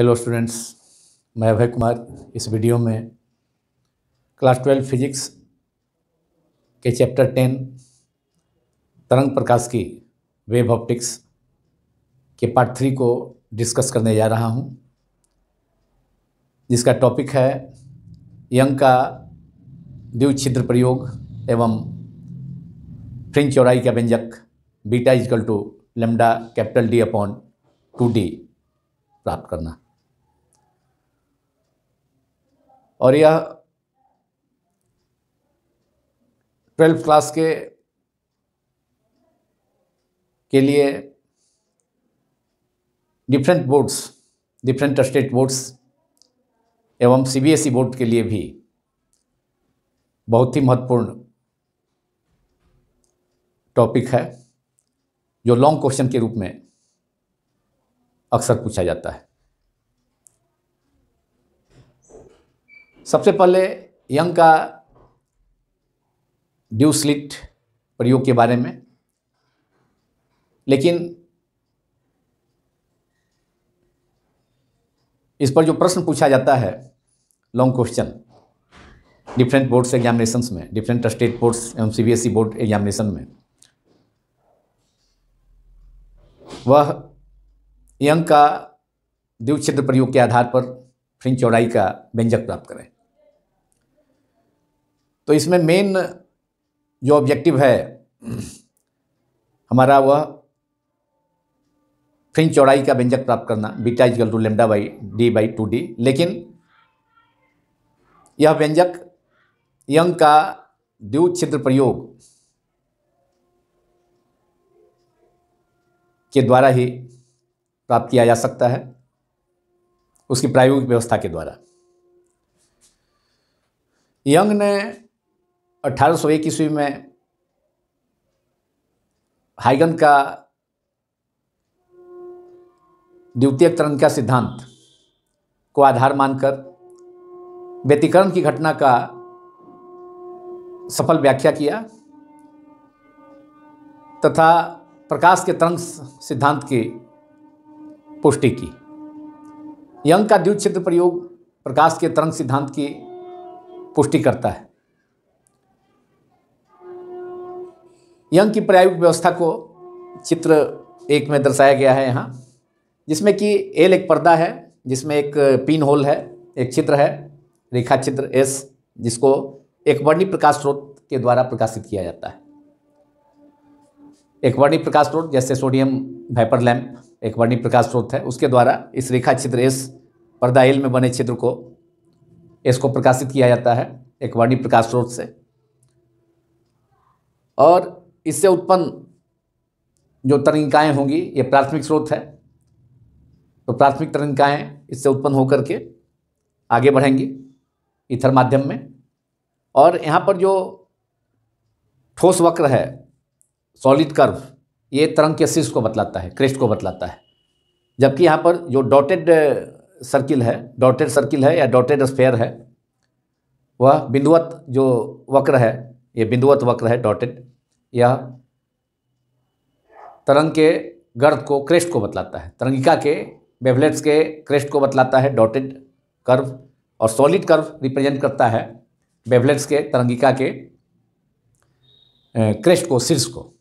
Hello students मैं अभय कुमार। इस video में क्लास ट्वेल्व फिजिक्स के चैप्टर टेन तरंग प्रकाश की वेव ऑप्टिक्स के पार्ट थ्री को डिस्कस करने जा रहा हूँ। जिसका टॉपिक है यंग का द्विछिद्र प्रयोग एवं फ्रिंच चौड़ाई का व्यंजक beta equal to lambda capital D upon two D प्राप्त करना। और यह ट्वेल्थ क्लास के के लिए different boards different state boards एवं सीबीएसई बोर्ड के लिए भी बहुत ही महत्वपूर्ण टॉपिक है, जो लॉन्ग क्वेश्चन के रूप में अक्सर पूछा जाता है। सबसे पहले यंग का ड्यू स्लिट प्रयोग के बारे में। लेकिन इस पर जो प्रश्न पूछा जाता है long question different boards examinations में डिफरेंट स्टेट बोर्ड्स एवं सीबीएसई बोर्ड एग्जामिनेशन में, वह यंग का द्विछिद्र प्रयोग के आधार पर फ्रिंच चौड़ाई का व्यंजक प्राप्त करें। तो इसमें मेन जो ऑब्जेक्टिव है, हमारा वह फ्रिंज चौड़ाई का व्यंजक प्राप्त करना beta equal to lambda by D by two D लेकिन यह व्यंजक यंग का द्विछिद्र प्रयोग के द्वारा ही प्राप्त किया जा सकता है, उसकी प्रायोगिक व्यवस्था के द्वारा। यंग ने 1801 ईस्वी में हाइगन का द्वितीय तरंग का सिद्धांत को आधार मानकर व्यतिकरण की घटना का सफल व्याख्या किया तथा प्रकाश के तरंग सिद्धांत की पुष्टि की। यंग का द्विक्षेत्र प्रयोग प्रकाश के तरंग सिद्धांत की पुष्टि करता है। यंग की प्रायोगिक व्यवस्था को चित्र एक में दर्शाया गया है यहाँ, जिसमें कि एल एक पर्दा है, जिसमें एक पिन होल है, एक चित्र है, रेखा चित्र एस, जिसको एक वर्णी प्रकाश स्रोत के द्वारा प्रकाशित किया जाता है। एक वर्णी प्रकाश स्रोत जैसे सोडियम वाइपर लैंप, एक वर्णी प्रकाश स्रोत है, उसके द्वारा इस रेखा चित्र एस, पर्दा एल में बने चित्र को, एस को प्रकाशित किया जाता है, एक वर्णी प्रकाश स्रोत से। और इससे उत्पन्न जो तरंगिकाएँ होंगी, ये प्राथमिक स्रोत है। तो प्राथमिक तरंगिकाएँ इससे उत्पन्न होकर के आगे बढ़ेंगी इथर माध्यम में। और यहाँ पर जो ठोस वक्र है, सॉलिड कर्व, ये तरंग के शीर्ष को बतलाता है, क्रेस्ट को बतलाता है। जबकि यहाँ पर जो डॉटेड सर्किल है, डॉटेड सर्किल है या डॉटेड स्फेयर है, वह बिंदुवत जो वक्र है, ये बिंदुवत वक्र है डॉटेड। यह तरंग के गर्द को, क्रेस्ट को बतलाता है। तरंगिका के वेवलेट्स के क्रेस्ट को बतलाता है, डॉटेड कर्व और सॉलिड कर्व रिप्रेजेंट करता है वेवलेट्स के, तरंगिका के क्रेस्ट को, शीर्ष को।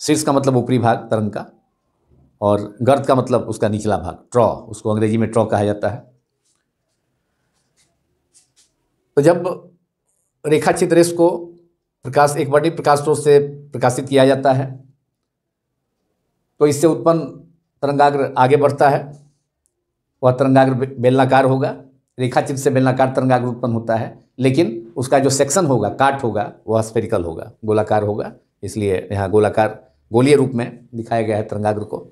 शीर्ष का मतलब ऊपरी भाग तरंग का और गर्द का मतलब उसका निचला भाग, ट्रॉ, उसको अंग्रेज़ी में ट्रॉ कहा जाता है। तो जब रेखा चित्र को प्रकाश, एक बड़ी प्रकाश स्रोत से प्रकाशित किया जाता है। तो इससे उत्पन्न तरंगाग्र आगे बढ़ता है। वह तरंगाग्र बेलनाकार होगा। रेखा चित्र से बेलनाकार तरंगाग्र उत्पन्न होता है। लेकिन उसका जो सेक्शन होगा, काट होगा, वह स्फेरिकल होगा, गोलाकार होगा। इसलिए यहाँ गोलाकार, गोलीय रूप में दिखाया गया है तरंगाग्र को।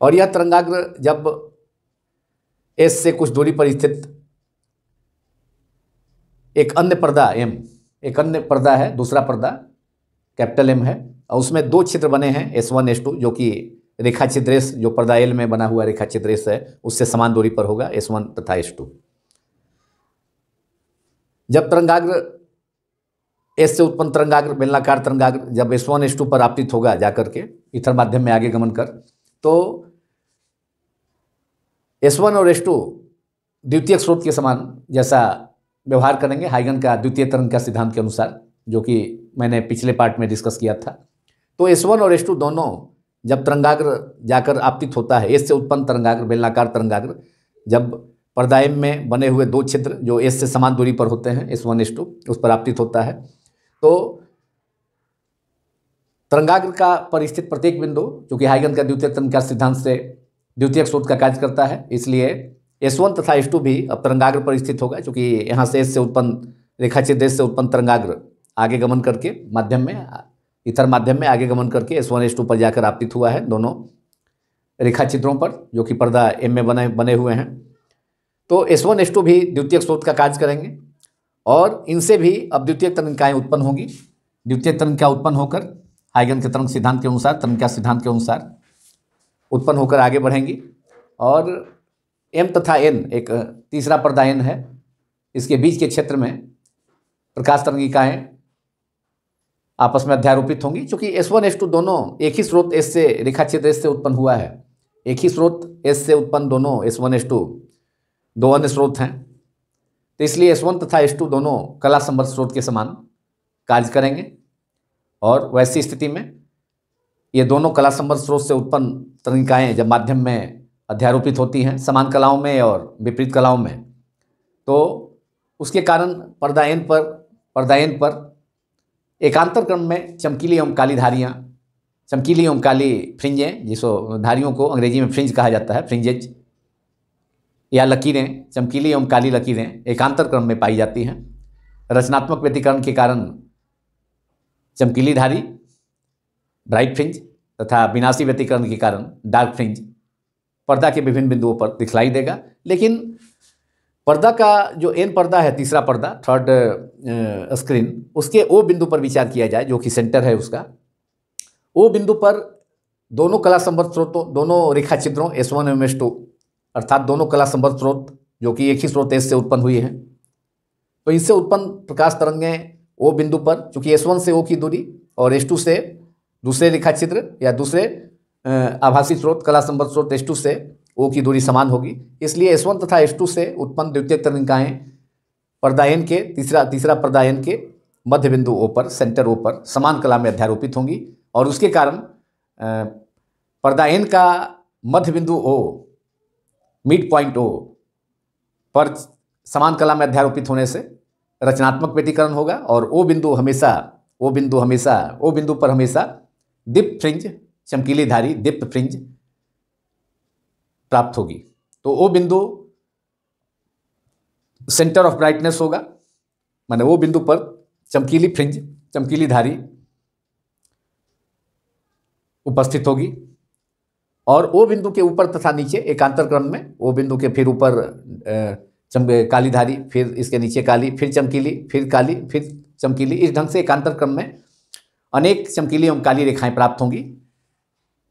और यह तरंगाग्र जब एस से कुछ दूरी पर स्थित एक अन्य पर्दा एम एक अन्य पर्दा है, दूसरा पर्दा, कैपिटल एम है, और उसमें दो छिद्र बने हैं एस वन एस टू जो कि रेखा छिद्रेश जो पर्दा एल में बना हुआ रेखा छिद्रेश है, उससे समान दूरी पर होगा एस वन तथा एस टू जब तरंगाग्र एस से उत्पन्न तरंगाग्र बेलनाकार तरंगाग्र, जब एस वन एस टू पर आपतित होगा जाकर के, इथर माध्यम में आगे गमन कर तो एस वन और एस टू द्वितीय स्रोत के समान, जैसा व्यवहार करेंगे। हाइगन का द्वितीय तरंग का सिद्धांत के अनुसार, जो कि मैंने पिछले पार्ट में डिस्कस किया था। तो एस वन और एस टू दोनों जब तरंगाग्र जाकर आपतित होता है एस से उत्पन्न तरंगाग्र, बेलनाकार तरंगाग्र, जब पर्दायम में बने हुए दो क्षेत्र जो एस से समान दूरी पर होते हैं एस वन एस टू उस पर आपतित होता है। तो तरंगाग्र का पर स्थित प्रत्येक बिंदु, जो कि हाइगन का द्वितीय तरंग का सिद्धांत से द्वितीय स्रोत का कार्य करता है, इसलिए एस वन तथा एस टू भी अब तरंगाग्र पर स्थित होगा क्योंकि यहाँ से एस से उत्पन्न, रेखाचित्र देश से उत्पन्न तरंगाग्र आगे गमन करके माध्यम में, इतर माध्यम में आगे गमन करके एस वन एस टू पर जाकर आपतित हुआ है दोनों रेखा चित्रों पर, जो कि पर्दा एम में बने बने हुए हैं। तो एस वन एस टू भी द्वितीय स्रोत का कार्य करेंगे और इनसे भी अब द्वितीय तरंगिकाएँ उत्पन्न होंगी। द्वितीय तरंगिका उत्पन्न होकर हाइगन के तरंग सिद्धांत के अनुसार तरंगिका सिद्धांत के अनुसार उत्पन्न होकर आगे बढ़ेंगी और एम तथा एन एक तीसरा पर्दा एन है। इसके बीच के क्षेत्र में प्रकाश तरंगिकाएँ आपस में अध्यारोपित होंगी, क्योंकि एस वन एस टू दोनों एक ही स्रोत एस से, रेखा क्षेत्र एस से उत्पन्न हुआ है। एक ही स्रोत एस से उत्पन्न दोनों एस वन एस टू दो अन्य स्रोत हैं। तो इसलिए एस वन तथा एस टू दोनों कला संबद्ध स्रोत के समान कार्य करेंगे। और वैसी स्थिति में ये दोनों कला संबद्ध स्रोत से उत्पन्न तरंगिकाएँ जब माध्यम में अध्यारोपित होती हैं समान कलाओं में और विपरीत कलाओं में। तो उसके कारण पर्दायन पर पर्दायन पर एकांतर क्रम में चमकीली एवं काली धारियाँ, चमकीली एवं काली फ्रिंजें जिसको धारियों को अंग्रेज़ी में फ्रिंज कहा जाता है, फ्रिंजेज, या लकीरें, चमकीली एवं काली लकीरें एकांतर क्रम में पाई जाती हैं। रचनात्मक व्यतिकरण के कारण चमकीली धारी, ब्राइट फ्रिंज तथा विनाशी व्यतिकरण के कारण डार्क फ्रिंज पर्दा के विभिन्न बिंदुओं पर दिखलाई देगा। लेकिन पर्दा का जो एन पर्दा है, तीसरा पर्दा थर्ड स्क्रीन उसके ओ बिंदु पर विचार किया जाए, जो कि सेंटर है उसका। ओ बिंदु पर दोनों कला संबद्ध स्रोतों, दोनों रेखा चित्रों S one M S two अर्थात दोनों कला संबद्ध स्रोत, जो कि एक ही स्रोत एस से उत्पन्न हुई हैं। तो इनसे उत्पन्न प्रकाश तरंगें ओ बिंदु पर, चूँकि एस वन से ओ की दूरी और एस टू से दूसरे रेखा चित्र या दूसरे आभासी स्रोत, कला संबद्ध स्रोत एस से ओ की दूरी समान होगी। इसलिए एस वन तथा एस टू से उत्पन्न द्वितीय तरंगिकाएँ पर्दायन के, तीसरा तीसरा पर्दायन के मध्य बिंदु ओ पर सेंटर ओ पर समान कला में अध्यारोपित होंगी और उसके कारण पर्दायन का मध्य बिंदु ओ मिड पॉइंट ओ पर समान कला में अध्यारोपित होने से रचनात्मक व्यतीकरण होगा और ओ बिंदु हमेशा ओ बिंदु हमेशा ओ बिंदु पर हमेशा दीप फ्रिंज चमकीली धारी दीप्त फ्रिंज प्राप्त होगी। तो वो बिंदु सेंटर ऑफ़ ब्राइटनेस होगा। माने वो बिंदु पर चमकीली फ्रिंज चमकीली धारी उपस्थित होगी। और वो बिंदु के ऊपर तथा नीचे एकांतर क्रम में, वो बिंदु के फिर ऊपर काली धारी फिर इसके नीचे काली, फिर चमकीली, फिर काली, फिर चमकीली। इस ढंग से एकांतर क्रम में अनेक चमकीली एवं काली रेखाएँ प्राप्त होंगी।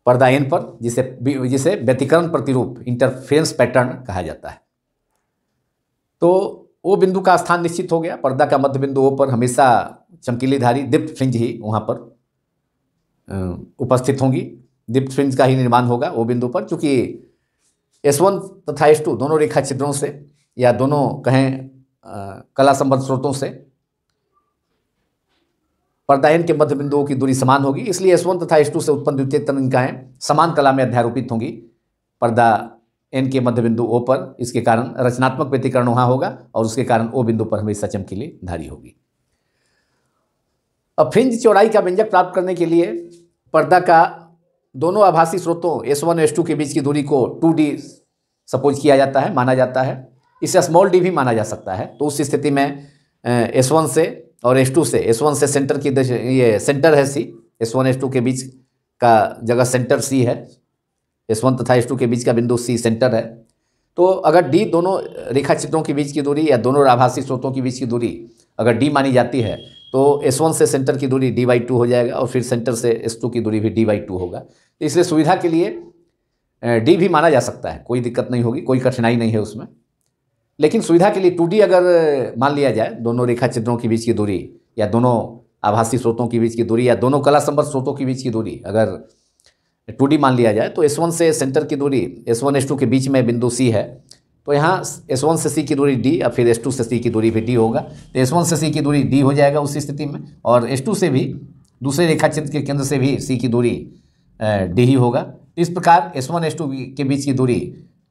पर्दायन पर, जिसे जिसे व्यतिकरण प्रतिरूप इंटरफेरेंस पैटर्न कहा जाता है। तो वो बिंदु का स्थान निश्चित हो गया। पर्दा का मध्य बिंदु पर हमेशा चमकीली धारी दीप्त फ्रिंज ही वहाँ पर उपस्थित होंगी। दीप्त फ्रिंज का ही निर्माण होगा वो बिंदु पर चूँकि एस वन तथा एस टू दोनों रेखा छिद्रों से या दोनों कहें कला संबद्ध स्रोतों से पर्दायन के मध्य बिंदुओं की दूरी समान होगी, इसलिए एस वन तथा एस टू से उत्पन्न द्वितीय तरंगिकाएँ समान कला में अध्यारोपित होंगी। पर्दा एन के मध्य बिंदु ओ पर, इसके कारण रचनात्मक व्यतीकरण वहाँ होगा और उसके कारण ओ बिंदु पर हमेशा चमकीली धारी होगी। अब फ्रिंज चौड़ाई का व्यंजक प्राप्त करने के लिए पर्दा का दोनों आभासी स्रोतों एस वन एस टू के बीच की दूरी को टू डी सपोज़ किया जाता है, माना जाता है। इसे स्मॉल डी भी माना जा सकता है। तो उस स्थिति में एस वन से और एस टू से एस वन से सेंटर की ये सेंटर है C S one S two के बीच का जगह सेंटर सी है। एस वन तथा एस टू के बीच का बिंदु सी सेंटर है। तो अगर डी दोनों रेखा चित्रों के बीच की दूरी या दोनों आभासी स्रोतों के बीच की दूरी अगर डी मानी जाती है तो एस वन से सेंटर की दूरी डी बाई टू हो जाएगा और फिर सेंटर से एस टू की दूरी भी डी बाई टू होगा। तो इसलिए सुविधा के लिए डी भी माना जा सकता है। कोई दिक्कत नहीं होगी, कोई कठिनाई नहीं है उसमें। लेकिन सुविधा के लिए टू अगर मान लिया जाए, दोनों रेखा चित्रों के बीच की दूरी, या दोनों आभासी स्रोतों के बीच की दूरी, या दोनों कला संबद्ध स्रोतों के बीच की दूरी अगर टू मान लिया जाए तो एस से सेंटर की दूरी एस वन के बीच में बिंदु सी है। तो यहाँ एस वन से सी की दूरी डी और फिर एस टू से सी की दूरी भी डी होगा। तो एस वन से सी की दूरी डी हो जाएगा उसी स्थिति में, और एस टू से भी दूसरे रेखा चित्र के केंद्र से भी सी की दूरी डी ही होगा। इस प्रकार एस वन एस टू के बीच की दूरी,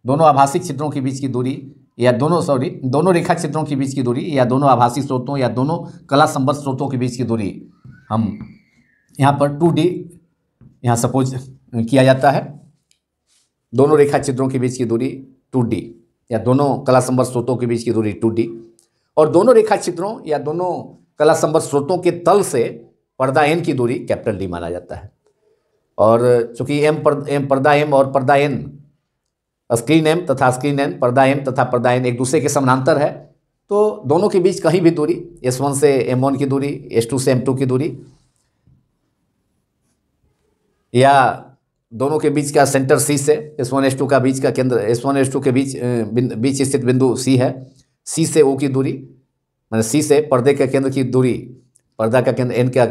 दोनों आभासी चित्रों के बीच की दूरी या दोनों सॉरी दोनों रेखा चित्रों के बीच की दूरी, या दोनों आभासी स्रोतों, या दोनों कला संबद्ध स्रोतों के बीच की दूरी, हम यहाँ पर टू डी यहाँ सपोज़ किया जाता है। दोनों रेखा चित्रों के बीच की दूरी टू डी या दोनों कला संबद्ध स्रोतों के बीच की दूरी टू डी और दोनों रेखा चित्रों या दोनों कला संबद्ध स्रोतों के तल से पर्दा एन की दूरी कैपिटल डी माना जाता है। और चूँकि एम पर एम पर्दा एम और पर्दा एन स्क्रीन एम तथा स्क्रीन एन, पर्दा एम तथा पर्दा एन एक दूसरे के समानांतर है। तो दोनों के बीच कहीं भी दूरी एस वन से एम वन की दूरी एस टू से एम टू की दूरी, या दोनों के बीच का सेंटर सी से एस वन एस टू का बीच का केंद्र एस वन एस टू के बीच बीच स्थित बिंदु सी है। सी से ओ की दूरी, मैंने सी से पर्दे के केंद्र की दूरी, पर्दा का केंद्र एन का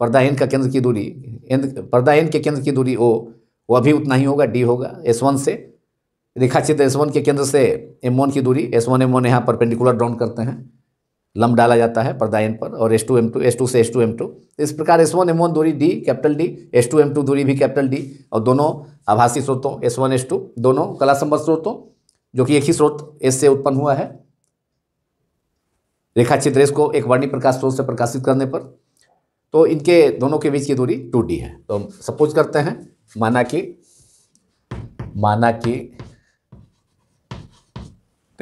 पर्दा एन का केंद्र की दूरी एन पर्दा एन के केंद्र की दूरी ओ वह भी उतना ही होगा डी होगा एस वन से रेखा चित्र एस के केंद्र से एम की दूरी एस वन एम वन यहाँ परपेंडिकुलर ड्रॉन करते हैं। लम डाला जाता है पर्दायन पर और S two M two S two से एस टू एम टू इस प्रकार एस वन एम वन दूरी D capital D S two M two दूरी भी कैपिटल डी और दोनों आभासी स्रोतों एस वन एस टू दोनों कला संबद्ध स्रोतों, जो कि एक ही स्रोत एस से उत्पन्न हुआ है। रेखा चित्र को एक वर्णी प्रकाश स्रोत से प्रकाशित करने पर। तो इनके दोनों के बीच की दूरी टू डी है। तो सपोज़ करते हैं, माना कि माना कि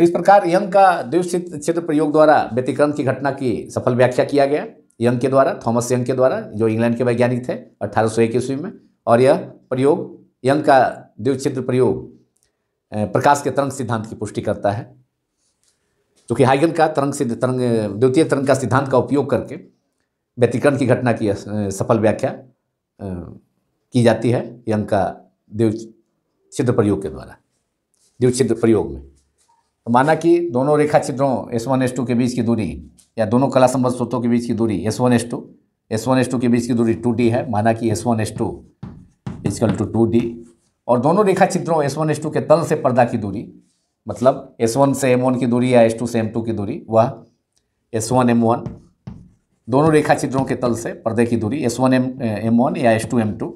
तो इस प्रकार यंग का द्विचित्र क्षेत्र प्रयोग द्वारा व्यतिक्रम की घटना की सफल व्याख्या किया गया। यंग के द्वारा, थॉमस यंग के द्वारा, जो इंग्लैंड के वैज्ञानिक थे अठारह सौ एक ईस्वी में। और यह प्रयोग, यंग का द्विचित्र प्रयोग प्रकाश के तरंग सिद्धांत की पुष्टि करता है। क्योंकि हाइगन का तरंग सिद्ध, तरंग, द्वितीय तरंग का सिद्धांत का उपयोग करके व्यतिक्रम की घटना की सफल व्याख्या की जाती है यंग का द्विचित्र प्रयोग के द्वारा। द्विचित्र प्रयोग में। माना कि दोनों रेखा चित्रों एस वन एस टू के बीच की दूरी, या दोनों कला संबद्ध स्रोतों के बीच की दूरी S one S two S one S two के बीच की दूरी टू डी है, माना कि S one S two equal to two D और दोनों रेखा चित्रों एस वन एस टू के तल से पर्दा की दूरी मतलब एस वन से एम वन की दूरी या एस टू से एम टू की दूरी, वह एस वन एम वन दोनों रेखा चित्रों के तल से पर्दे की दूरी S one M M one या एस टू एम टू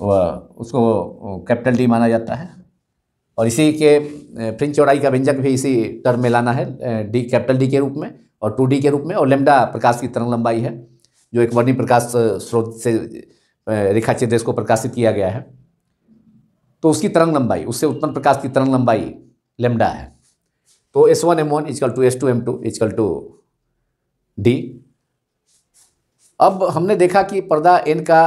वह उसको कैपिटल डी माना जाता है। और इसी के फ्रिंज चौड़ाई का व्यंजक भी इसी टर्म में लाना है डी, कैपिटल डी के रूप में और टू डी के रूप में और लेमडा प्रकाश की तरंग लंबाई है, जो एक वर्णी प्रकाश स्रोत से रेखा चित्र को प्रकाशित किया गया है। तो उसकी तरंग लंबाई, उससे उत्पन्न प्रकाश की तरंग लंबाई लेमडा है। तो S one M one equal to S two M two equal to D अब हमने देखा कि पर्दा एन का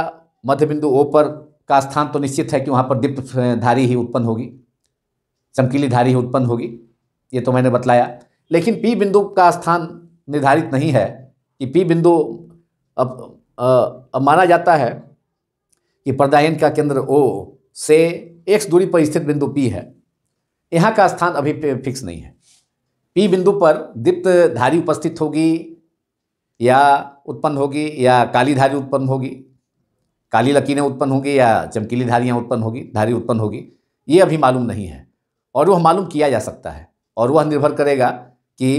मध्य बिंदु ओ पर का स्थान तो निश्चित है कि वहाँ पर दीप्त धारी ही उत्पन्न होगी। चमकीली धारी उत्पन्न होगी, ये तो मैंने बतलाया। लेकिन पी बिंदु का स्थान निर्धारित नहीं है कि पी बिंदु अब अब अब माना जाता है कि पर्दा एन का केंद्र ओ से एक्स दूरी पर स्थित बिंदु पी है। यहाँ का स्थान अभी फिक्स नहीं है। पी बिंदु पर दीप्त धारी उपस्थित होगी या उत्पन्न होगी या काली धारी उत्पन्न होगी, काली लकीरें उत्पन्न होंगी या चमकीली धारियाँ उत्पन्न होगी, धारी उत्पन्न होगी, ये अभी मालूम नहीं है। और वह मालूम किया जा सकता है। और वह निर्भर करेगा कि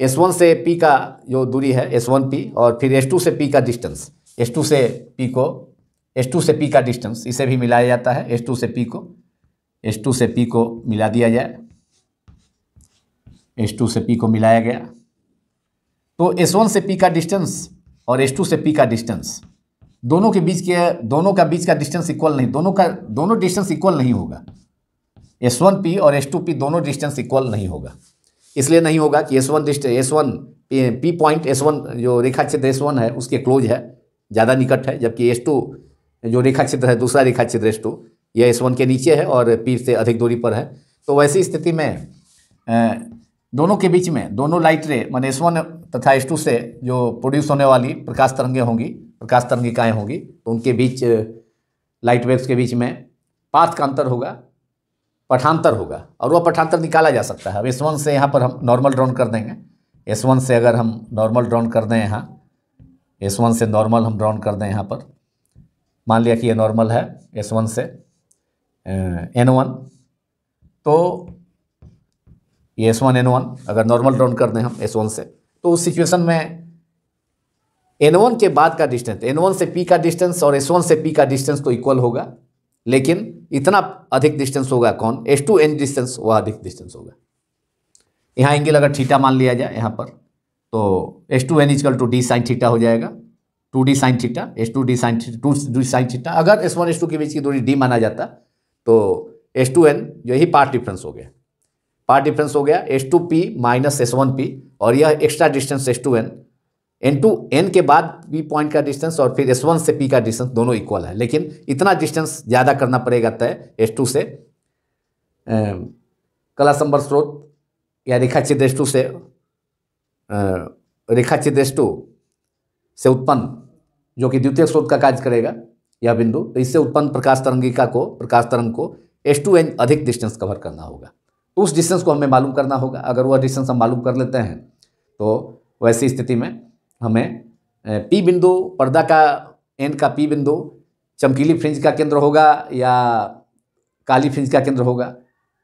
एस वन से पी का जो दूरी है एस वन पी और फिर एस टू से पी का डिस्टेंस एस टू से पी को एस टू से पी का डिस्टेंस इसे भी मिलाया जाता है एस टू से पी को एस टू से पी को मिला दिया जाए। एस टू से पी को मिलाया गया। तो एस वन से पी का डिस्टेंस और एस टू से पी का डिस्टेंस दोनों के बीच के, दोनों का बीच का डिस्टेंस इक्वल नहीं, दोनों का, दोनों डिस्टेंस इक्वल नहीं होगा। एस वन पी और एस टू पी दोनों डिस्टेंस इक्वल नहीं होगा। इसलिए नहीं होगा कि S one distance S one P point S one जो रेखा चित्र एस वन है, उसके क्लोज है, ज़्यादा निकट है, जबकि एस टू जो रेखा क्षेत्र है, दूसरा रेखा चित्र एस टू यह एस वन के नीचे है और पी से अधिक दूरी पर है। तो वैसी स्थिति में दोनों के बीच में, दोनों लाइट रे मान एस वन तथा एस टू से जो प्रोड्यूस होने वाली प्रकाश तरंगें होंगी, प्रकाश तरंगिकाएँ होंगी तो उनके बीच लाइट वेव्स के बीच में पाथ का अंतर होगा। पठांतर होगा और वह पठांतर निकाला जा सकता है। अब एस वन से यहाँ पर हम नॉर्मल ड्रॉन कर देंगे। एस वन से अगर हम नॉर्मल ड्रॉन कर दें यहाँ एस वन से नॉर्मल हम ड्रॉन कर दें यहाँ पर। मान लिया कि ये नॉर्मल है एस वन से एन वन तो ये एस वन एन वन अगर नॉर्मल ड्रॉन कर दें हम एस वन से तो उस सिचुएशन में एन वन के बाद का डिस्टेंस एन वन से पी का डिस्टेंस और एस वन से पी का डिस्टेंस तो इक्वल होगा। लेकिन इतना अधिक डिस्टेंस होगा कौन? एस टू एन डिस्टेंस वह अधिक डिस्टेंस होगा। यहाँ एंगल अगर थीटा मान लिया जाए यहाँ पर तो S two N is equal two D sine theta हो जाएगा। Two D sine theta S two D sine two D sine theta. अगर एस वन एस टू के बीच की दूरी डी माना जाता तो एस टू एन जो ही पार्ट डिफरेंस हो गया। पार्ट डिफरेंस हो गया S two P minus S one P और यह extra distance S two N N two N के बाद पी पॉइंट का डिस्टेंस और फिर एस वन से पी का डिस्टेंस दोनों इक्वल है। लेकिन इतना डिस्टेंस ज़्यादा करना पड़ेगा तय एस टू से कला संबर स्रोत या रेखा चित्र एस टू से रेखा चित्र एस टू से उत्पन्न, जो कि द्वितीय स्रोत का कार्य करेगा यह बिंदु। तो इससे उत्पन्न प्रकाश तरंगिका को, प्रकाश तरंग को एस टू एन अधिक डिस्टेंस कवर करना होगा। तो उस डिस्टेंस को हमें मालूम करना होगा। अगर वह डिस्टेंस हम मालूम कर लेते हैं तो वैसी स्थिति में हमें पी बिंदु, पर्दा का एन का पी बिंदु, चमकीली फ्रिंज का केंद्र होगा या काली फ्रिंज का केंद्र होगा,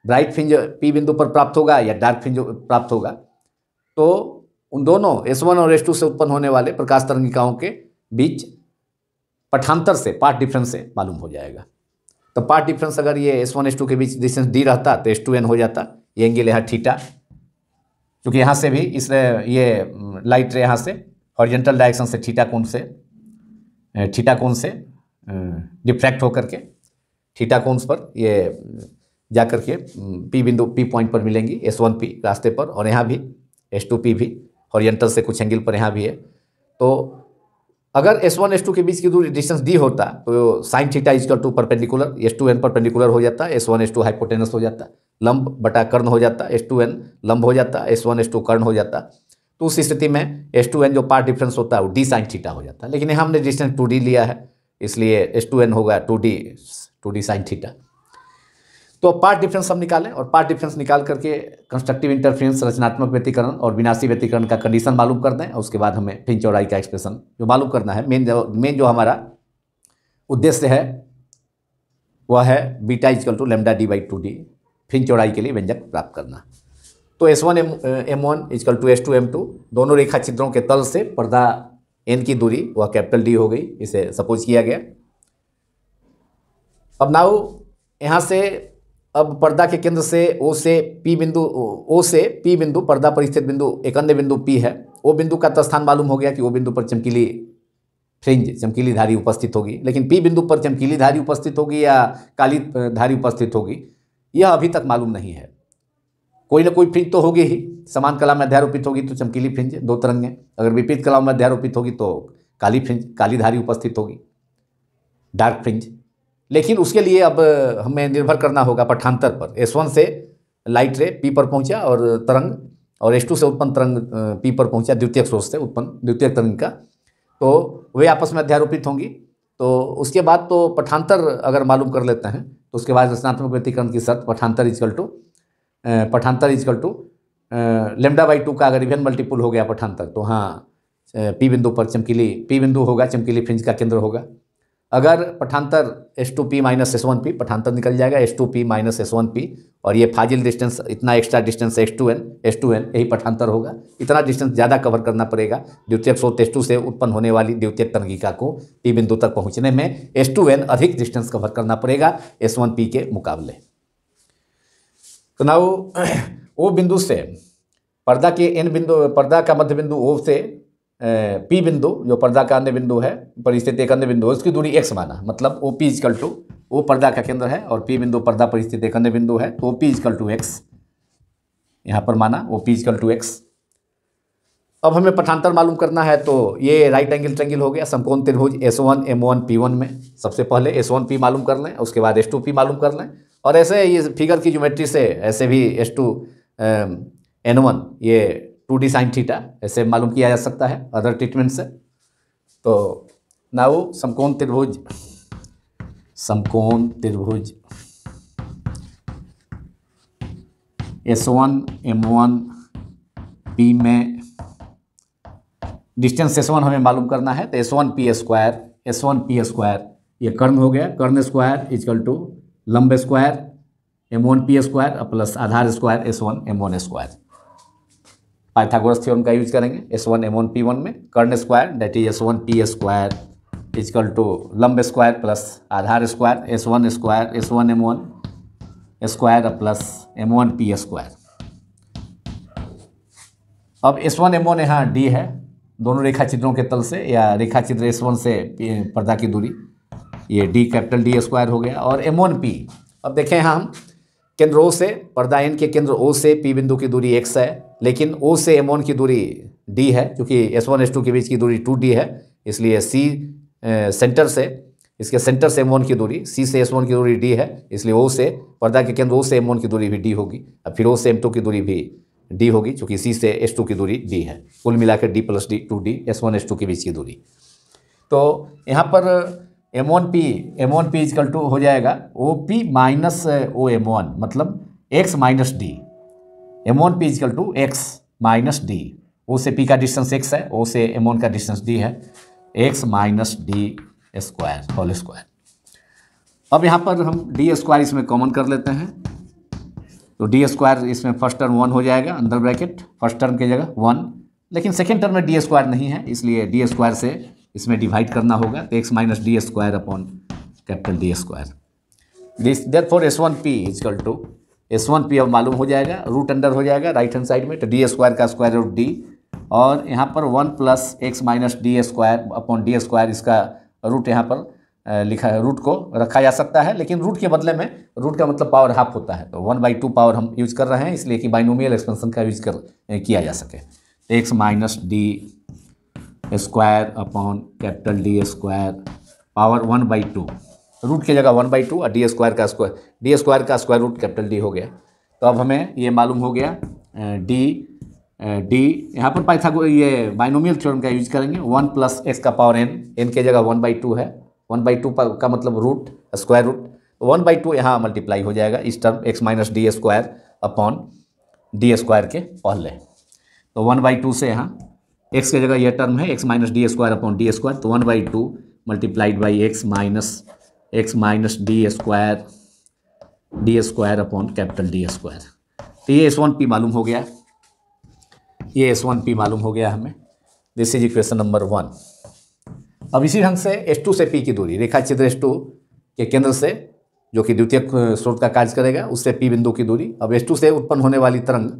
ब्राइट फ्रिंज पी बिंदु पर प्राप्त होगा या डार्क फ्रिंज प्राप्त होगा। तो उन दोनों एस वन और एस टू से उत्पन्न होने वाले प्रकाश तरंगिकाओं के बीच पठांतर से, पार्ट डिफरेंस से मालूम हो जाएगा। तो पार्ट डिफरेंस अगर ये एस वन एस टू के बीच डिस्टेंस डी रहता तो एस टू एन हो जाता, ये एंगल यहाँ ठीटा क्योंकि यहाँ से भी इस, ये, लाइट रे यहाँ से हॉरिजेंटल डायरेक्शन से थीटा कोण से थीटा कोण से डिफ्रैक्ट होकर के थीटा कोण पर ये जा कर के पी बिंदु पी पॉइंट पर मिलेंगी एस वन पी रास्ते पर और यहाँ भी एस टू पी भी हॉरिजेंटल से कुछ एंगल पर यहाँ भी है। तो अगर एस वन एस टू के बीच की दूरी डिस्टेंस डी होता तो sine theta equal to perpendicular S two N perpendicular हो जाता S one S two hypotenuse हो जाता, लंब बटा कर्ण हो जाता एस टू एन लंब हो जाता एस वन एस टू कर्ण हो जाता। तो उस स्थिति में एस टू एन जो पार्ट डिफरेंस होता है, वो डी साइन थीटा हो जाता है। लेकिन यहाँ हमने डिस्टेंस टू डी लिया है, इसलिए एस टू एन होगा two D two D sine theta तो पार्ट डिफरेंस हम निकालें और पार्ट डिफरेंस निकाल करके कंस्ट्रक्टिव इंटरफेरेंस रचनात्मक व्यतीकरण और विनाशी व्यतीकरण का कंडीशन मालूम कर दें। उसके बाद हमें फिन चौड़ाई का एक्सप्रेशन जो मालूम करना है। मेन जो मेन जो हमारा उद्देश्य है, वह है beta equal to lambda D by two D fringe चौड़ाई के लिए व्यंजक प्राप्त करना। तो S one M M one equal to S two M two दोनों रेखा चित्रों के तल से पर्दा एन की दूरी, वह कैपिटल डी हो गई, इसे सपोज़ किया गया। अब नाउ यहाँ से, अब पर्दा के केंद्र से ओ से पी बिंदु ओ से पी बिंदु, पर्दा पर स्थित बिंदु, एक अन्य बिंदु पी है। ओ बिंदु का तस्थान मालूम हो गया कि वो बिंदु पर चमकीली फ्रिंज चमकीली धारी उपस्थित होगी। लेकिन पी बिंदु पर चमकीली धारी उपस्थित होगी या काली धारी उपस्थित होगी, यह अभी तक मालूम नहीं है। कोई ना कोई फ्रिंज तो होगी ही। समान कला में अध्यारोपित होगी तो चमकीली फ्रिंज दो तरंगें अगर विपरीत कला में अध्यारोपित होगी तो काली फ्रिंज काली धारी उपस्थित होगी, डार्क फ्रिंज लेकिन उसके लिए अब हमें निर्भर करना होगा पठानतर पर। एस वन से लाइट रे पी पर पहुँचा और तरंग, और एस टू से उत्पन्न तरंग पी पर पहुँचा द्वितीय स्रोत से उत्पन्न द्वितीय तरंग का। तो वे आपस में अध्यारोपित होंगी। तो उसके बाद तो पठानतर अगर मालूम कर लेते हैं तो उसके बाद रचनात्मक व्यतीकरण की शर्त पठानतर equal to पठानतर equal to lambda by two का अगर इवन मल्टीपुल हो गया पठानतर तो हाँ पी बिंदु पर चमकीली पी बिंदु होगा, चमकीली फ्रिंज का केंद्र होगा। अगर पठानतर S two P minus S one P पठानतर निकल जाएगा S two P minus S one P और ये फाजिल डिस्टेंस इतना extra distance S two N S two N यही पठानतर होगा। इतना डिस्टेंस ज़्यादा कवर करना पड़ेगा द्वितीय स्रोत एस टू से उत्पन्न होने वाली द्वितीय तरंगिका को पी बिंदु तक पहुँचने में एस टू एन अधिक डिस्टेंस कवर करना पड़ेगा एस वन पी के मुकाबले। तो ना वो बिंदु से, पर्दा के एन बिंदु, पर्दा का मध्य बिंदु ओ से पी बिंदु, जो पर्दा का अन्य बिंदु है, परिस्थिति एक अन्य बिंदु है, उसकी दूरी एक्स माना मतलब O P equal to O पर्दा का केंद्र है और पी बिंदु पर्दा परिस्थिति एक अन्य बिंदु है तो O P equal to X यहाँ पर माना, O P equal to X अब हमें पठानतर मालूम करना है तो ये राइट एंगल ट्रेंगल हो गया, समकोण त्रिभुज S one M one P one में, सबसे पहले एस वन पी मालूम कर लें, उसके बाद एस टू पी मालूम कर लें और ऐसे ये फिगर की ज्योमेट्री से ऐसे भी एस टू एन वन ये टू डी साइन थीटा ऐसे मालूम किया जा सकता है अदर ट्रीटमेंट से। तो नाउ समकोण त्रिभुज। समकोण त्रिभुज। S one M one P में डिस्टेंस एस वन हमें मालूम करना है तो S one P square S one P square ये कर्ण हो गया, कर्ण स्क्वायर इजकल टू लंब square M one P square plus आधार square S one M one square. Pythagoras theorem का यूज़ करेंगे S one M one P one में। कर्ण square that is S one P square equal to लंब square plus आधार square S one square S one M one square plus M one P square. अब S one M one यहाँ D है, दोनों रेखा चित्रों के तल से या रेखा चित्र एस वन से पर्दा की दूरी। ये डी कैपिटल डी स्क्वायर हो गया और एम वन पी अब देखें हम, केंद्र ओ से, पर्दा एन के केंद्र ओ से पी बिंदु की दूरी एक्स है, लेकिन ओ से एम वन की दूरी डी है, क्योंकि एस वन एस टू के बीच की दूरी टू डी है, इसलिए सी सेंटर से, इसके सेंटर से एम वन की दूरी सी से एस वन की दूरी डी है, इसलिए ओ से, पर्दा के केंद्र ओ से एम वन की दूरी भी डी होगी, अब फिर ओ से एम टू की दूरी भी डी होगी क्योंकि सी से एस टू की दूरी डी है। कुल मिलाकर D plus D two D S one S two के बीच की दूरी। तो यहाँ पर M one P M one P equal to हो जाएगा O P minus O M one मतलब X minus D M one P equal to X minus D O से पी का डिस्टेंस एक्स है ओ से एम वन का distance D है. X minus D square whole square अब यहाँ पर हम डी स्क्वायर इसमें कॉमन कर लेते हैं. तो डी स्क्वायर इसमें फ़र्स्ट टर्म वन हो जाएगा अंडर ब्रैकेट फ़र्स्ट टर्म की जगह वन लेकिन सेकेंड टर्म में डी स्क्वायर नहीं है, इसलिए डी स्क्वायर से इसमें डिवाइड करना होगा तो X minus D square upon capital D square this therefore S one P equal to S one P अब मालूम हो जाएगा रूट अंडर हो जाएगा राइट हैंड साइड में तो डी स्क्वायर का स्क्वायर रूट डी और यहाँ पर one plus X minus D square upon D square इसका रूट यहाँ पर लिखा है रूट को रखा जा सकता है, लेकिन रूट के बदले में रूट का मतलब पावर हाफ़ होता है तो वन बाई टू पावर हम यूज़ कर रहे हैं, इसलिए कि बाइनोमियल एक्सपेंशन का यूज़ कर किया जा सके। X minus D square upon capital D square power one by two root की जगह वन बाई टू और डी स्क्वायर का स्क्वायर डी स्क्वायर का स्क्वायर रूट कैपिटल डी हो गया। तो अब हमें ये मालूम हो गया डी डी यहाँ पर पाइथागो ये बाइनोमियल थ्योरम का यूज़ करेंगे। वन प्लस एक्स का पावर एन एन की जगह वन बाई टू है। वन बाई टू का मतलब root square root one by two यहाँ मल्टीप्लाई हो जाएगा इस term X minus D square upon D square के पहले। तो वन बाई टू से यहाँ एक्स की जगह यह टर्म है X minus D square upon D square तो one by two multiplied by X minus X minus D square D square upon capital D square तो ये एस वन पी मालूम हो गया। ये एस वन पी मालूम हो गया हमें। This is equation number one अब इसी ढंग से एस टू से पी की दूरी रेखा चित्र एस टू के केंद्र से, जो कि द्वितीय स्रोत का कार्य करेगा, उससे पी बिंदु की दूरी। अब एस टू से उत्पन्न होने वाली तरंग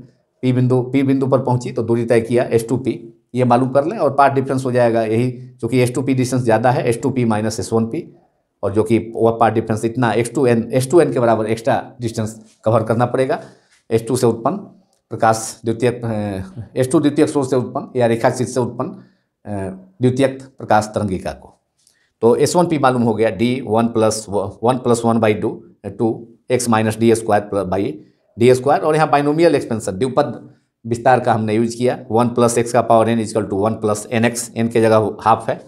पी बिंदु पी बिंदु पर पहुँची तो दूरी तय किया एस टू पी ये मालूम कर लें और पार्ट डिफरेंस हो जाएगा यही जो कि एस टू पी डिस्टेंस ज़्यादा है S two P minus S one P और जो कि वह पार्ट डिफरेंस इतना X two N S two N के बराबर एक्स्ट्रा डिस्टेंस कवर करना पड़ेगा। एस टू से उत्पन्न प्रकाश द्वितीय एस टू द्वितीय स्रोत से उत्पन्न या रेखा चित्र से उत्पन्न द्वितीय प्रकाश तरंगिका को। तो एस वन पी मालूम हो गया D one plus one plus one by two two X minus D square by D square और यहाँ बाइनोमियल एक्सपेंशन द्विपद विस्तार का हमने यूज़ किया। वन प्लस एक्स का power N is equal to one plus N X. N के जगह half है।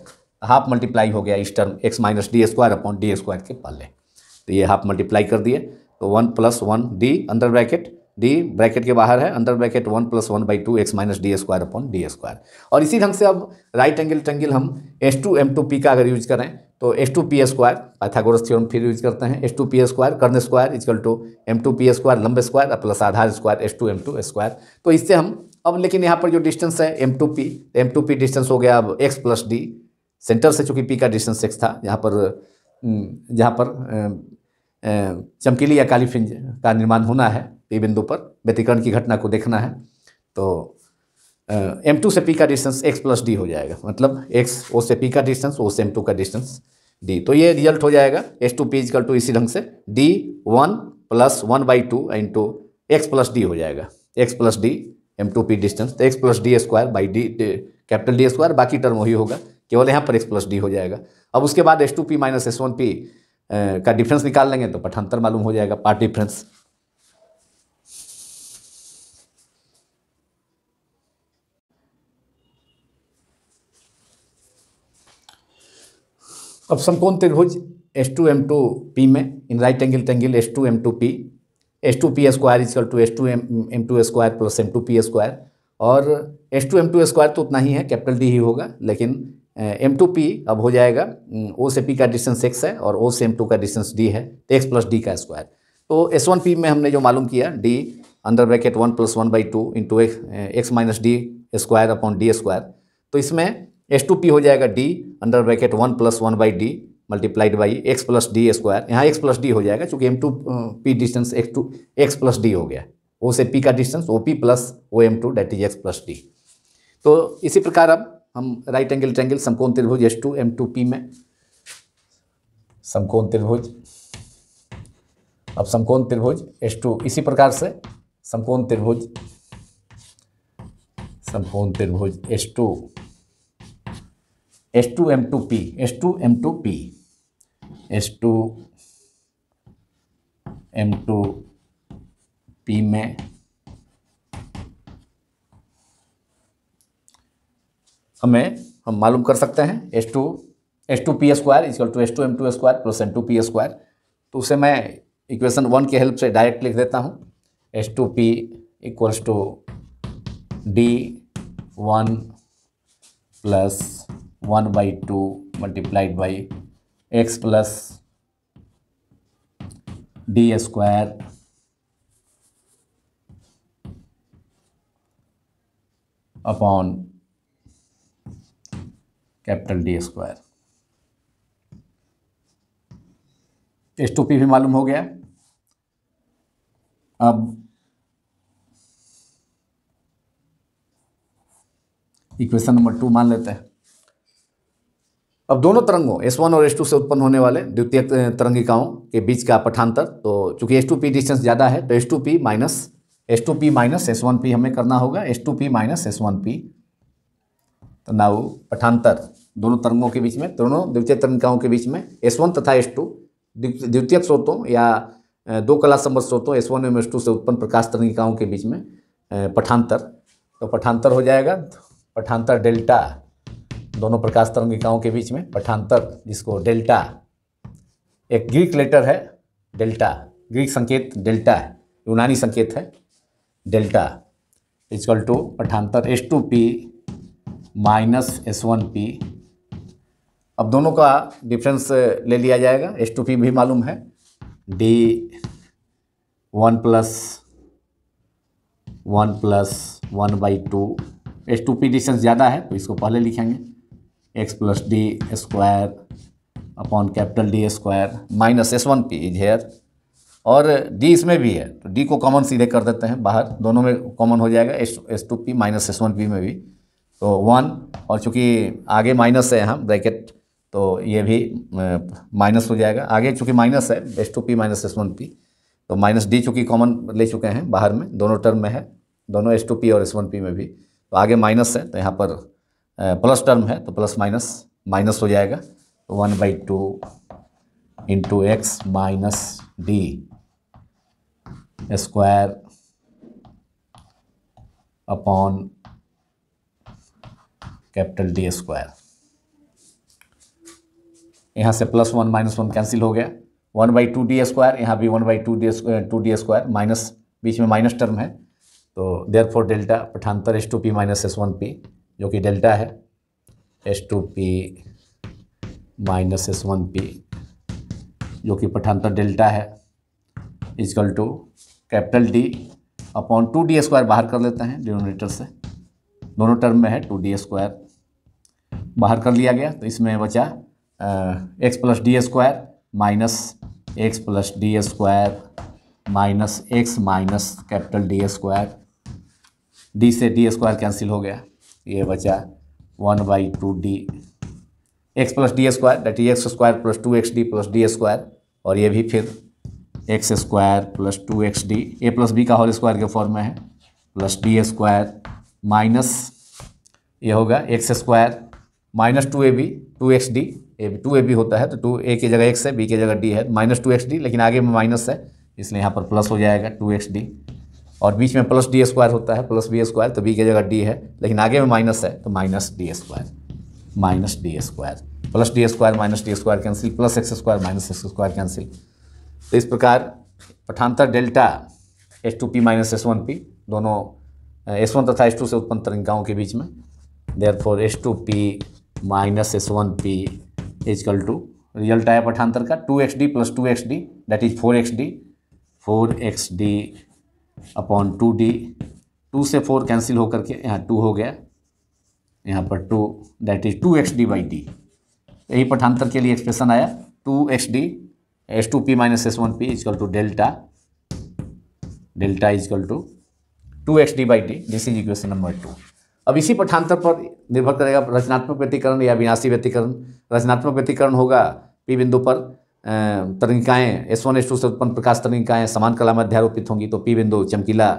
हाफ़ मल्टीप्लाई हो गया इस term X minus D square upon D square के पहले। तो ये हाफ़ मल्टीप्लाई कर दिए। तो one plus one D under bracket. D bracket के बाहर है under bracket one plus one by two X minus D square upon D square और इसी ढंग से अब राइट एंगल ट्रेंगल हम S two M two P का अगर यूज़ करें तो S two P square Pythagoras theorem फिर यूज़ करते हैं। S two P square Karna square is equal to M two P square लंब स्क्वायर प्लस आधार square S two M two square तो इससे हम अब, लेकिन यहाँ पर जो डिस्टेंस है M two P M two P distance हो गया अब एक्स प्लस डी सेंटर से चूँकि पी का डिस्टेंस एक्स था जहाँ पर जहाँ पर चमकीली या काली फिंज का निर्माण होना है। पी बिंदु पर व्यतिकरण की घटना को देखना है तो एम टू से पी का डिस्टेंस एक्स प्लस डी हो जाएगा। मतलब एक्स ओ से पी का डिस्टेंस ओ से एम टू का डिस्टेंस डी तो ये रिज़ल्ट हो जाएगा। S two P is equal to इसी ढंग से D one plus one by two into X plus D हो जाएगा। X plus D M two P distance तो X plus D square by D capital D square बाकी term वही होगा। केवल यहाँ पर एक्स प्लस डी हो जाएगा। अब उसके बाद S two P minus S one P का डिफरेंस निकाल लेंगे तो पठांतर मालूम हो जाएगा पार्ट डिफरेंस अब समकोण त्रिभुज S two M two P में in right angle triangle S two M two P S two P square is equal to S two M M two square plus M two P square और S two M two square तो उतना ही है capital D ही होगा, लेकिन M two P अब हो जाएगा ओ से पी का डिस्टेंस एक्स है और ओ से एम टू का डिस्टेंस डी है एक्स प्लस डी का स्क्वायर तो एस वन पी में हमने जो मालूम किया D under bracket one plus one by two into X minus D square upon D square तो इसमें एस टू पी हो जाएगा D under bracket one plus one by D multiplied by X plus D square यहाँ X plus D हो जाएगा चूँकि M two P distance X to X plus D हो गया। ओ से पी का distance O P plus O M to that is X plus D तो इसी प्रकार अब हम राइट एंगल ट्रेंगल समकोण त्रिभुज S two M two P में समकोण त्रिभुज, अब समकोण त्रिभुज एस टू इसी प्रकार से समकोण त्रिभुज समकोण त्रिभुज S two S two M two P S two M two P S two M two P में हमें, हम मालूम कर सकते हैं S two S two P square is equal to S two M two square plus M two P square तो उसे मैं इक्वेशन वन के हेल्प से डायरेक्ट लिख देता हूँ. S two P equals to D one plus one by two multiplied by X plus D square upon capital D square. S two P भी मालूम हो गया। अब इक्वेशन नंबर टू मान लेते हैं। अब दोनों तरंगों एस वन और एस टू से उत्पन्न होने वाले द्वितीय तरंगिकाओं के बीच का पठांतर तो चूँकि एस टू पी डिस्टेंस ज़्यादा है तो S two P minus S two P minus S one P हमें करना होगा S two P minus S one P तो नाउ पठांतर, दोनों तरंगों के बीच में, दोनों द्वितीय तरंगिकाओं के बीच में एस वन तथा एस टू द्वितीय स्रोतों या दो कला संबद्ध स्रोतों एस वन एवं एस टू से उत्पन्न प्रकाश तरंगिकाओं के बीच में पठांतर। तो पठांतर हो जाएगा, पठांतर डेल्टा। दोनों प्रकाश तरंगिकाओं के बीच में पठांतर, जिसको डेल्टा, एक ग्रीक लेटर है, डेल्टा ग्रीक संकेत डेल्टा है, यूनानी संकेत है, delta is equal to पठांतर S two P minus S one P अब दोनों का डिफरेंस ले लिया जाएगा एस टू पी भी मालूम है D one plus one plus one by two S two P distance ज़्यादा है तो इसको पहले लिखेंगे। X plus D square upon capital D square minus S one P is here और डी इसमें भी है तो डी को कॉमन सीधे कर देते हैं, बाहर दोनों में कॉमन हो जाएगा S S two P minus S one P में भी। तो वन और चूँकि आगे माइनस है यहाँ ब्रैकेट तो ये भी माइनस हो जाएगा। आगे चूँकि माइनस है S two P minus S one P तो माइनस डी चूँकि कॉमन ले चुके हैं बाहर में, दोनों टर्म में है, दोनों एस टू पी और एस वन पी में भी। तो आगे माइनस है तो यहाँ पर प्लस टर्म है तो प्लस माइनस माइनस हो जाएगा। तो one by two into X minus D square upon capital D square. यहाँ से plus one, minus one cancel हो गया। One by two D square, यहाँ भी one by two D two D square, minus, बीच में माइनस टर्म है। तो therefore delta पठानतर S two P minus S one P जो कि डेल्टा है S two P minus S one P जो कि पठानतर डेल्टा है, is equal to capital D upon two D square बाहर कर लेते हैं डिनोमिनेटर से। दोनों टर्म में है टू डी स्क्वायर बाहर कर लिया गया तो इसमें बचा X plus D square minus X plus D square minus X minus capital D square. D से डी स्क्वायर कैंसिल हो गया। ये बचा one by two D, X plus D square that X square plus two X D plus D square, और ये भी फिर X square plus two X D, A plus B का होल स्क्वायर के फॉर्म में है, प्लस डी स्क्वायर माइनस, ये होगा X square minus two A B, two X D, A two A B होता है तो टू ए की जगह एक्स है, बी की जगह डी है, माइनस टू एक्स डी, लेकिन आगे में माइनस है, इसलिए यहाँ पर प्लस हो जाएगा टू एक्स डी। और बीच में प्लस डी स्क्वायर होता है, प्लस बी स्क्वायर तो बी की जगह डी है, लेकिन आगे में माइनस है तो minus D square, minus D square, plus D square, minus D square cancel, plus X square, minus X square cancel. तो इस प्रकार पठानतर delta S two P minus S one P दोनों एस वन तथा S two से उत्पन्न तरंगिकाओं के बीच में therefore S two P minus S one P is equal to result आया पठानतर का two X D plus two X D that is four X D four X D upon two D, two से four cancel होकर के यहाँ two हो गया। यहाँ पर two that is two X D by D. यही पठानतर के लिए एक्सप्रेशन आया, two X D, S two P minus S one P is equal to delta delta is equal to two X D by D this is equation number two अब इसी पठांतर पर निर्भर करेगा रचनात्मक व्यतीकरण या विनाशी व्यतीकरण। रचनात्मक व्यतीकरण होगा पी बिंदु पर तरणिकाएँ एस वन एस टू से उत्पन्न प्रकाश तरणिकाएँ समान कला में अध्यारोपित होंगी तो पी बिंदु चमकीला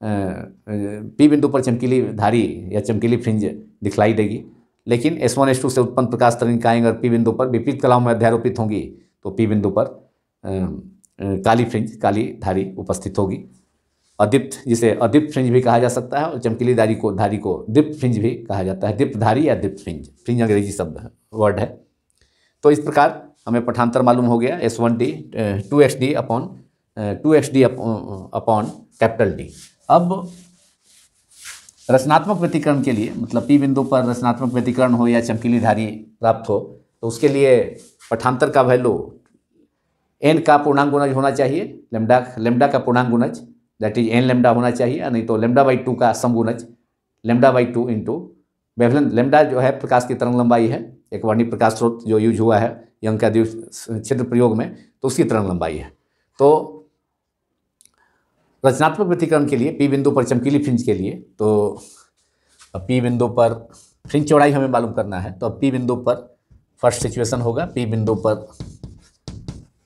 पी बिंदु पर चमकीली धारी या चमकीली फ्रिंज दिखलाई देगी। लेकिन एस वन एस टू से उत्पन्न प्रकाश तरणिकाएँ अगर पी बिंदु पर विपरीत कलाओं में अध्यारोपित होंगी तो पी बिंदु पर काली फ्रिंज, काली धारी उपस्थित होगी। अदीप्त, जिसे अदीप्त फ्रिंज भी कहा जा सकता है और चमकीली धारी को धारी को दीप्त फ्रिंज भी कहा जाता है। दीप्त धारी या दीप्त फ्रिंज। फ्रिंज अंग्रेज़ी शब्द, वर्ड है। तो इस प्रकार हमें पठांतर मालूम हो गया S one D two X D upon two X D upon capital D अब रचनात्मक व्यतीकरण के लिए मतलब पी बिंदु पर रचनात्मक व्यतीकरण हो या चमकीली धारी प्राप्त हो तो उसके लिए पठांतर का वैल्यू एन का पूर्णांक गुणज होना चाहिए लेमडा लेमडा का पूर्णांक गुणज दैट इज़ एन लेमडा होना चाहिए नहीं तो लेमडा बाई टू का समगुणज lambda by two into wavelength lambda जो है प्रकाश की तरंग लंबाई है, एक वर्णी प्रकाश स्रोत जो यूज़ हुआ है यंग का क्षेत्र प्रयोग में तो उसकी तरंग लंबाई है। तो रचनात्मक व्यतीकरण के लिए पी बिंदु पर चमकीली फ्रिंज के लिए तो पी बिंदु पर फ्रिंज चौड़ाई हमें मालूम करना है तो अब पी बिंदु पर फ़र्स्ट सिचुएशन होगा पी बिंदु पर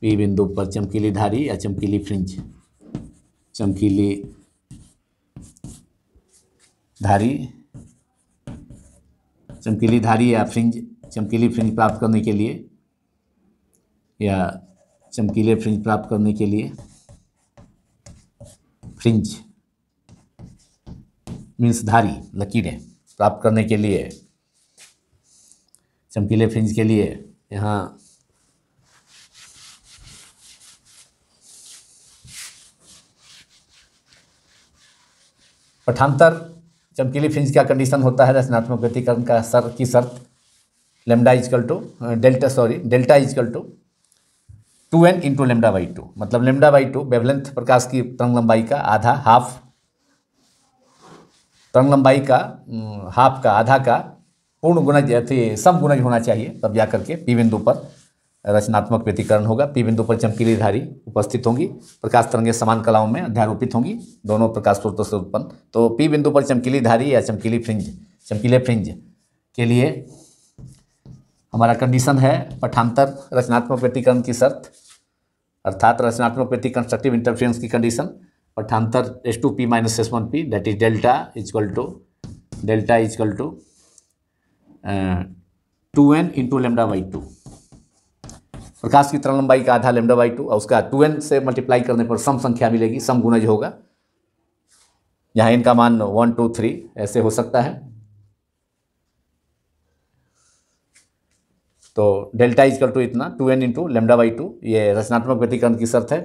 पी बिंदु पर चमकीली धारी या चमकीली फ्रिंज। चमकीली धारी चमकीली धारी या फ्रिंज, चमकीली फ्रिंज प्राप्त करने के लिए या चमकीले फ्रिंज प्राप्त करने के लिए फ्रिंज, मीन्स धारी, लकीरें प्राप्त करने के लिए, चमकीले फ्रिंज के लिए यहाँ पठांतर चमकीली फ्रिंज का कंडीशन होता है रचनात्मक व्यतीकरण का सर की शर्त lambda is equal to delta sorry delta is equal to two N into lambda by two मतलब लेमडा बाई टू वेवलेंथ प्रकाश की तरंग लंबाई का आधा हाफ़ तरंग लंबाई का हाफ़ का, आधा का पूर्ण गुणज थी सम गुणज होना चाहिए, तब जा करके पी बिंदु पर रचनात्मक व्यतीकरण होगा। पी बिंदु पर चमकीली धारी उपस्थित होंगी, प्रकाश तरंगे समान कलाओं में अध्यारोपित होंगी, दोनों प्रकाश स्रोतों से उत्पन्न। तो पी बिंदु पर चमकीली धारी या चमकीली फ्रिंज चमकीले फ्रिंज के लिए हमारा कंडीशन है पठानतर रचनात्मक व्यतीकरण की शर्त। अर्थात रचनात्मक व्यक्ति कंस्ट्रक्टिव इंटरफेरेंस की condition पठानतर S two P minus S one P that is delta is equal to delta is equal to two N into lambda by two प्रकाश की तरंग लंबाई का आधा लेमडा बाई टू और उसका टू एन से multiply करने पर सम संख्या मिलेगी, सम गुणज होगा। यहाँ इनका मान वन टू थ्री ऐसे हो सकता है। तो डेल्टा इजकल टू इतना, two N into lambda by two, ये रचनात्मक व्यतीकरण की शर्त है।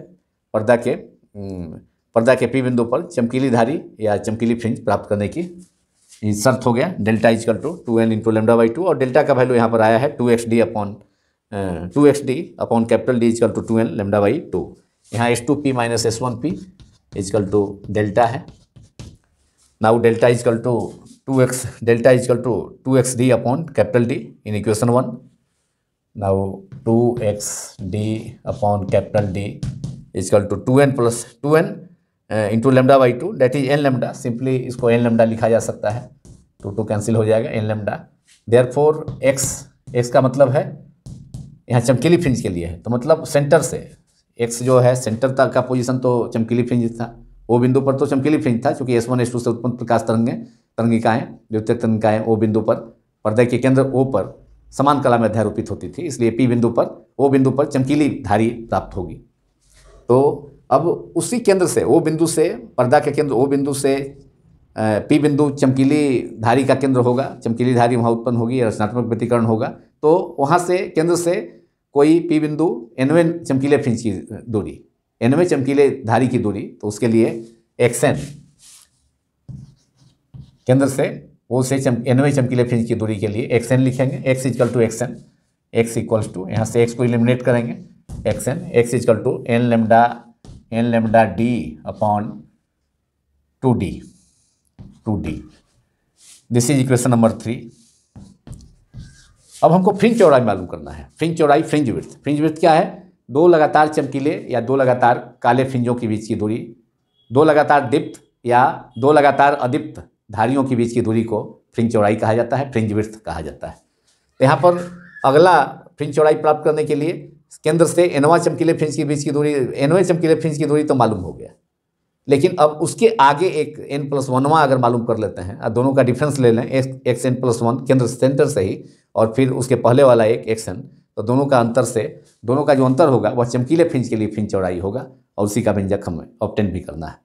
पर्दा के पर्दा के पी बिंदु पर चमकीली धारी या चमकीली फ्रिंज प्राप्त करने की शर्त हो गया। Delta is equal to two N into lambda by two, और डेल्टा का वैल्यू यहाँ पर आया है two X D upon two X D upon capital D is equal to two N lambda by two. यहाँ S two P minus S one P is equal to delta है। Now delta is equal to two X, delta is equal to two X D upon capital D in equation one. X D upon capital D equal to two n plus two n into lambda by two D is n lambda simply इसको n lambda लिखा जा सकता है। Two two cancel हो जाएगा lambda therefore x x का मतलब है यहाँ चमकीली फ्रिंज के लिए है। तो मतलब सेंटर से एक्स जो है सेंटर तक का पोजीशन तो चमकीली फ्रिंज था। वो बिंदु पर तो चमकीली फ्रिंज था क्योंकि एस वन एस टू से उत्पन्न प्रकाश तरंगें, तरंगिकाएँ, द्वितीय तरंगिकाएँ ओ बिंदु पर। पर्दे के केंद्र ओ पर समान कला में अध्यारोपित होती थी, इसलिए पी बिंदु पर, ओ बिंदु पर चमकीली धारी प्राप्त होगी। तो अब उसी केंद्र से, ओ बिंदु से, पर्दा के केंद्र, ओ बिंदु से पी बिंदु चमकीली धारी का केंद्र होगा, चमकीली धारी वहाँ उत्पन्न होगी रचनात्मक व्यतीकरण होगा तो वहाँ से, केंद्र से कोई पी बिंदु, एनवे चमकीले फिंच की दूरी, एनवे चमकीले धारी की दूरी तो उसके लिए एक्स एन केंद्र से ओ से चम एनवे चमकीले फ्रिंज की दूरी के लिए एक्स एन लिखेंगे x equal to x n x equals to यहाँ से एक्स को इलिमिनेट करेंगे x n x equal to n lambda n lambda D upon two D two D this is equation number three अब हमको fringe चौड़ाई मालूम करना है। फ्रिंज चौड़ाई फ्रिंज विर्थ फ्रिंज विर्थ क्या है? दो लगातार चमकीले या दो लगातार काले फ्रिंजों के बीच की दूरी, दो लगातार दीप्त या दो लगातार अदीप्त धारियों के बीच की दूरी को फ्रिंज चौड़ाई कहा जाता है, फ्रिंज विर्थ कहा जाता है। तो यहाँ पर अगला फ्रिंज चौड़ाई प्राप्त करने के लिए केंद्र से एनवा चमकीले फ्रिंज के बीच की दूरी, एनवे चमकीले फ्रिंज की दूरी तो मालूम हो गया। लेकिन अब उसके आगे एक एन प्लस वनवा अगर मालूम कर लेते हैं और दोनों का डिफरेंस ले लें एक्स एन प्लस वन केंद्र सेंटर से ही और फिर उसके पहले वाला एक एक्स एन तो दोनों का अंतर से, दोनों का जो अंतर होगा, वह चमकीले फिंच के लिए फिंच चौड़ाई होगा और उसी का व्यंजक हमें ऑप्टेन भी करना है।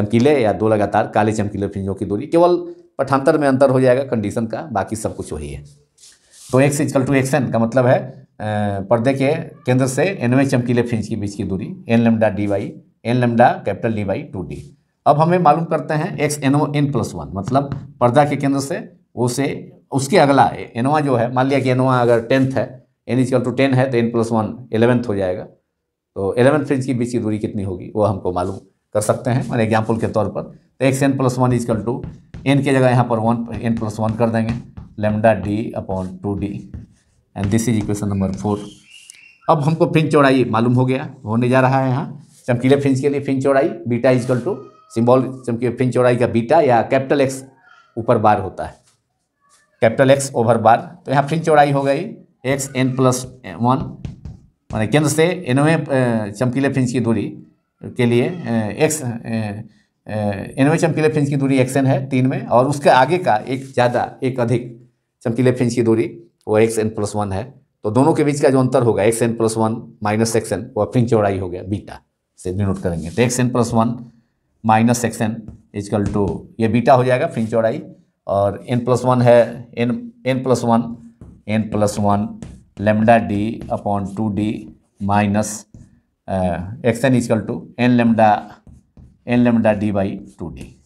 चमकीले या दो लगातार काले चमकीले फिंजों की दूरी, केवल पठांतर में अंतर हो जाएगा कंडीशन का, बाकी सब कुछ वही है। तो x equal to x n का मतलब है पर्दे के केंद्र से एनवे चमकीले फ्रिंज के बीच की दूरी n lambda D by n lambda capital D by two D अब हमें मालूम करते हैं x n O n plus one मतलब पर्दा के केंद्र से उसे उसके अगला एनवा जो है, मान लिया कि एनवा अगर टेंथ है एन इजकल टू टेन है तो एन प्लस वन एलेवेंथ हो जाएगा। तो एलेवेंथ फ्रिंज के बीच की दूरी कितनी होगी, वो हमको मालूम कर सकते हैं। मैंने एग्ज़ाम्पल के तौर पर तो x n plus one equal to n की जगह यहाँ पर वन एन प्लस वन कर देंगे। Lambda D upon two D and this is equation number four अब हमको फ्रिंज चौड़ाई मालूम हो गया। होने जा रहा है यहाँ। चमकीले फिंच के लिए फ्रिंज चौड़ाई बीटा इजकल टू सिम्बॉल चमकीले फ्रिंज चौड़ाई का बीटा या कैपिटल एक्स ऊपर बार होता है। कैपिटल एक्स ओवर बार तो यहाँ फ्रिंज चौड़ाई हो गई। एक्स एन प्लस वन माने केंद्र से एनवे चमकीले फिंच की दूरी। के लिए एक्स एनवे चमकीले फ्रिंज की दूरी एक्स एन है तीन में, और उसके आगे का एक ज़्यादा, एक अधिक चमकीले फ्रिंज की दूरी, वो एक्स एन प्लस वन है। तो दोनों के बीच का जो अंतर होगा x n plus one minus x n वो फ्रिंज चौड़ाई हो गया बीटा से डिनोट करेंगे। तो x n plus one minus x n equal to ये बीटा हो जाएगा फ्रिंज चौड़ाई, और एन प्लस वन है n n plus one n plus one lambda D upon two D minus x n equal to n lambda n lambda D by two D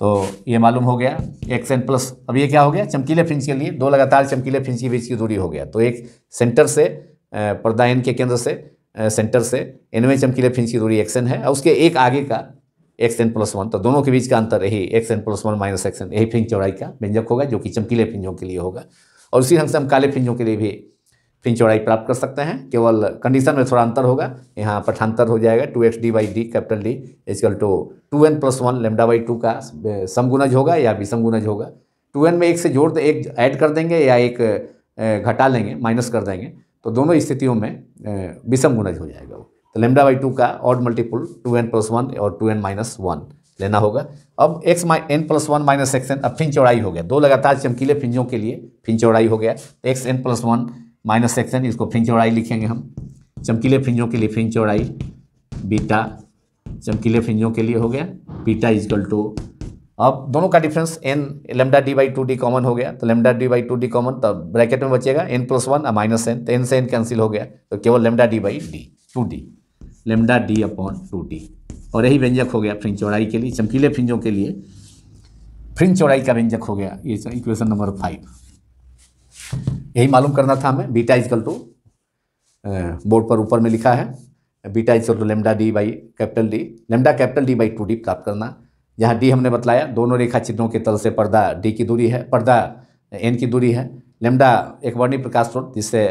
तो ये मालूम हो गया एक्स एन प्लस अब ये क्या हो गया? चमकीले फ्रिंज के लिए, दो लगातार चमकीले फ्रिंज के बीच की दूरी हो गया। तो एक सेंटर से पर्दा एन के केंद्र से सेंटर से एनवे चमकीले फ्रिंज की दूरी एक्स एन है, और उसके एक आगे का एक्स एन प्लस वन तो दोनों के बीच का अंतर यही x n plus one minus x n यही फ्रिंज चौड़ाई का व्यंजक होगा, जो कि चमकीले फ्रिंजों के लिए होगा। और उसी ढंग से हम काले फ्रिंजों के लिए भी फ्रिंज चौड़ाई प्राप्त कर सकते हैं। केवल कंडीशन में थोड़ा अंतर होगा। यहाँ पठांतर हो जाएगा। Two x D by D capital D equal to two n plus one lambda by two का समगुनज होगा या विसमगुनज होगा। टू एन में एक से जोड़ दे, एक ऐड कर देंगे या एक घटा लेंगे माइनस कर देंगे तो दोनों स्थितियों में विषम गुणज हो जाएगा वो। तो लेमडा बाई टू का odd multiple two n plus one और टू एन माइनस वन लेना होगा। अब एक्स माइ n plus one minus x n अब फिन चौड़ाई हो गया। दो लगातार चमकीले फिंजों के लिए फिन चौड़ाई हो गया। X n plus one minus n इसको फिन चौड़ाई लिखेंगे हम। चमकीले फिंजों के लिए फिन चौड़ाई बीटा, चमकीले फिंजों के लिए हो गया, बीटा इजकल टू। अब दोनों का difference n lambda D by two D common हो गया तो lambda D by two D common तो ब्रैकेट में बचेगा एन प्लस वन और माइनस एन तो एन से एन कैंसिल हो गया तो केवल lambda D by D two D lambda D upon two D और यही व्यंजक हो गया फ्रिंज चौड़ाई के लिए, चमकीले फ्रिंजों के लिए। फ्रिंज चौड़ाई का व्यंजक हो गया, ये इक्वेशन नंबर फाइव यही मालूम करना था हमें बीटा इजकल टू बोर्ड पर ऊपर में लिखा है। Beta equal to lambda D by capital D lambda capital D by two D प्राप्त करना। जहाँ डी हमने बतलाया, दोनों रेखा चित्रों के तल से पर्दा डी की दूरी है, पर्दा एन की दूरी है। लेमडा एक वर्णी प्रकाश स्रोत, जिससे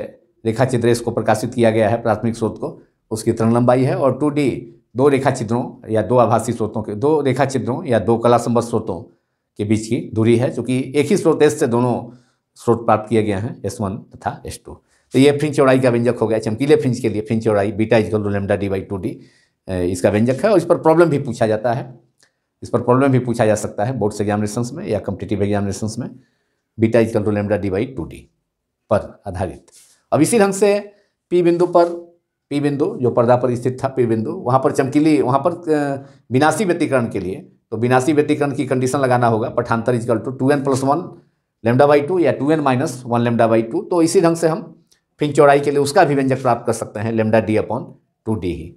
रेखा चित्र इसको प्रकाशित किया गया है, प्राथमिक स्रोत को, उसकी तरंग लंबाई है। और टू डी दो रेखा चित्रों या दो आभासी स्रोतों के, दो रेखा चित्रों या दो कला संबद्ध स्रोतों के बीच की दूरी है क्योंकि एक ही स्रोत से दोनों स्रोत प्राप्त किए गए हैं एस वन तथा एस टू तो ये फ्रिंज चौड़ाई का व्यंजक हो गया चमकीले फ्रिंज के लिए। फ्रिंज चौड़ाई beta equal lambda D by two D इसका व्यंजक है और इस पर प्रॉब्लम भी पूछा जाता है। इस पर प्रॉब्लम भी पूछा जा सकता है बोर्ड्स एग्जामिनेशन में या कम्पिटिटिव एग्जामिनेशन में। Beta equal to lambda D by two D पर आधारित। अब इसी ढंग से पी बिंदु पर, पी बिंदु जो पर्दा पर स्थित था, पी बिंदु, वहाँ पर चमकीली, वहाँ पर विनाशी व्यतीकरण के लिए तो विनाशी व्यतीकरण की कंडीशन लगाना होगा। पठानतर equal to two n plus one lambda by two या two n minus one lambda by two तो इसी ढंग से हम फिंग चौड़ाई के लिए उसका भी व्यंजक प्राप्त कर सकते हैं lambda D upon two D ही।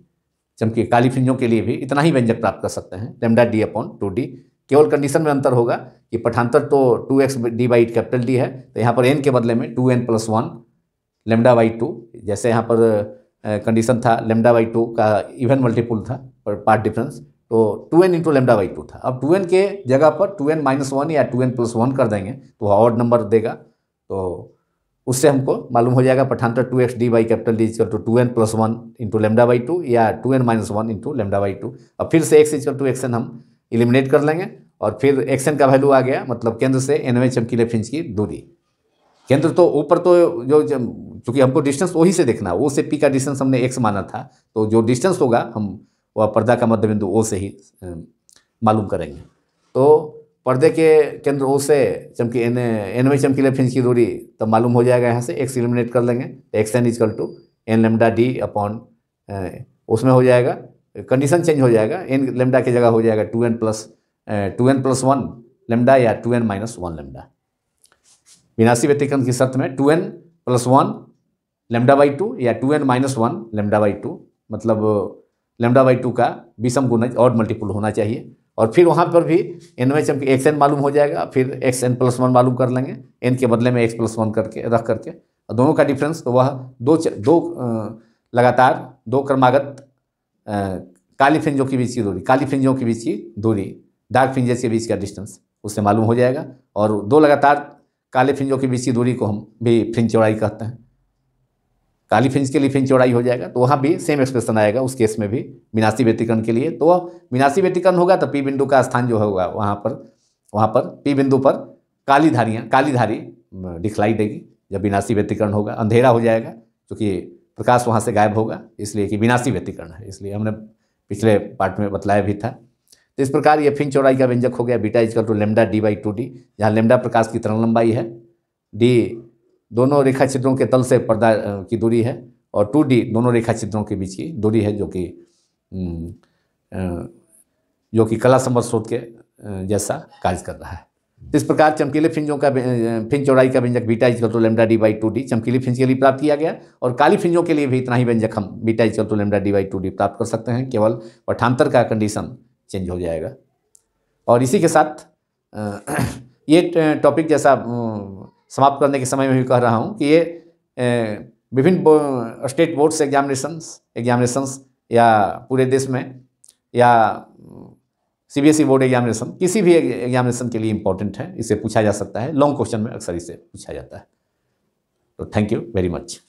चमकी काली फिंजों के लिए भी इतना ही व्यंजक प्राप्त कर सकते हैं lambda D upon two D केवल कंडीशन में अंतर होगा कि पठानतर तो two x D by capital D है तो यहाँ पर एन के बदले में two n plus one lambda by two जैसे यहाँ पर कंडीशन था लेमडा बाई टू का इवन मल्टीपुल था, पर पार्ट डिफरेंस तो two n into lambda by two था। अब टू एन के जगह पर टू एन माइनस वन या टू एन प्लस वन कर देंगे तो वह ऑड नंबर देगा। तो उससे हमको मालूम हो जाएगा पठानतर two x D by capital D equal to two n plus one into lambda by two या two n minus one into lambda by two अब फिर से x equal to x n हम इलिमिनेट कर लेंगे और फिर एक्स एन का वैल्यू आ गया मतलब केंद्र से एनवे चमकीले फिंच की दूरी। केंद्र तो ऊपर तो जो चूँकि हमको डिस्टेंस वही से देखना ओ से पी का डिस्टेंस हमने एक्स माना था तो जो डिस्टेंस होगा हम वह पर्दा का मध्य बिंदु ओ से ही मालूम करेंगे। तो पर्दे के केंद्र ओ से चमकी, एन एन में चमकीले फिंच की दूरी तब मालूम हो जाएगा यहाँ से एक्स इलिमिनेट कर लेंगे। X n equal to n lambda D upon उसमें हो जाएगा कंडीशन चेंज हो जाएगा एन लेमडा की जगह हो जाएगा two n plus two n plus one lambda या two n minus one lambda विनाशी व्यतिक्रम की शर्त में two n plus one lambda by two या two n minus one lambda by two मतलब लेमडा बाई टू का विषम गुणज और मल्टीपुल होना चाहिए। और फिर वहाँ पर भी एन में चमके एक्स एन मालूम हो जाएगा फिर एक्स एन प्लस वन मालूम कर लेंगे एन के बदले में एक्स प्लस वन करके रख करके। और दोनों का डिफरेंस तो वह दो च, दो लगातार दो क्रमागत काली फिंजों के बीच की दूरी काली फ्रिंजों के बीच की दूरी डार्क फ्रिंजेस के बीच का डिस्टेंस उससे मालूम हो जाएगा। और दो लगातार काले फिंजों के बीच की दूरी को हम भी फिंज चौड़ाई कहते हैं। काली फ्रिंज के लिए फ्रिंज चौड़ाई हो जाएगा तो वहाँ भी सेम एक्सप्रेशन आएगा उस केस में भी विनाशी व्यतिकरण के लिए। तो विनाशी व्यतिकरण होगा तो पी बिंदु का स्थान जो होगा, वहाँ पर वहाँ पर पी बिंदु पर काली धारियाँ, काली धारी दिखलाई देगी। जब विनाशी व्यतिकरण होगा, अंधेरा हो जाएगा, क्योंकि प्रकाश वहाँ से गायब होगा, इसलिए कि विनाशी व्यतिकरण है, इसलिए हमने पिछले पार्ट में बतलाया भी था। तो इस प्रकार ये फिन चौड़ाई का व्यंजक हो गया beta equal to lambda D by two D जहाँ लेमडा प्रकाश की तरंग लंबाई है डी दोनों रेखा छिद्रों के तल से पर्दा की दूरी है और टू डी दोनों रेखा छिद्रों के बीच की दूरी है, जो कि जो कि कला संबर स्रोत के जैसा कार्य कर रहा है। इस प्रकार चमकीले फिंजों का फिंज चौड़ाई का व्यंजक beta equal to lambda D by two D चमकीली फिंज के लिए प्राप्त किया गया और काली फिंजों के लिए भी इतना ही व्यंजक हम beta equal to lambda D by two D प्राप्त कर सकते हैं, केवल पठांतर का कंडीशन चेंज हो जाएगा। और इसी के साथ ये टॉपिक जैसा समाप्त करने के समय में भी कह रहा हूँ कि ये विभिन्न स्टेट बोर्ड्स एग्जामिनेशंस एग्जामिनेशंस या पूरे देश में या C B S E board examination, किसी भी एग्जामिनेशन के लिए इंपॉर्टेंट है। इसे पूछा जा सकता है। लॉन्ग क्वेश्चन में अक्सर इसे पूछा जाता है। तो थैंक यू वेरी मच